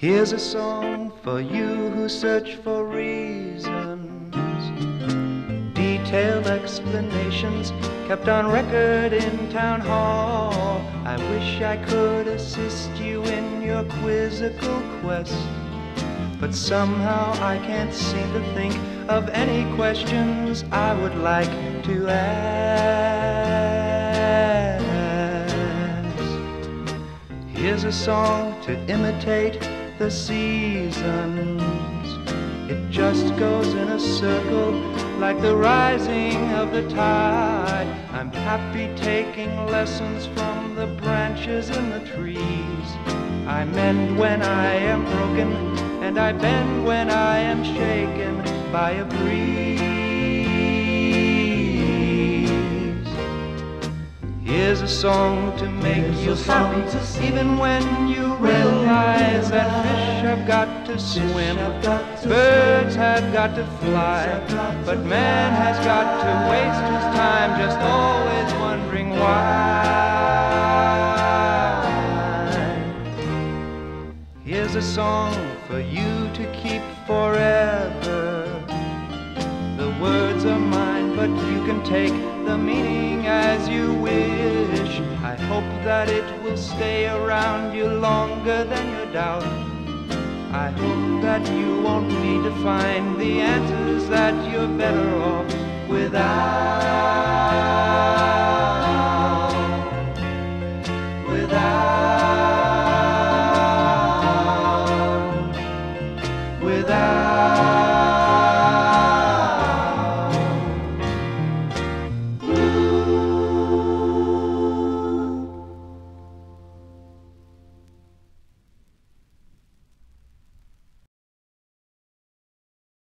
Here's a song for you who search for reasons. Detailed explanations kept on record in town hall. I wish I could assist you in your quizzical quest. But somehow I can't seem to think of any questions I would like to ask. Here's a song to imitate the seasons. It just goes in a circle like the rising of the tide. I'm happy taking lessons from the branches in the trees. I mend when I am broken, and I bend when I am shaken by a breeze. Here's a song to make you happy, even when you realize that fish have got to swim, birds have got to fly, but man has got to waste his time just always wondering why. Here's a song for you to keep forever. The words are mine, but you can take the meaning as you wish. That it will stay around you longer than your doubt. I hope that you won't need to find the answers that you're better off without.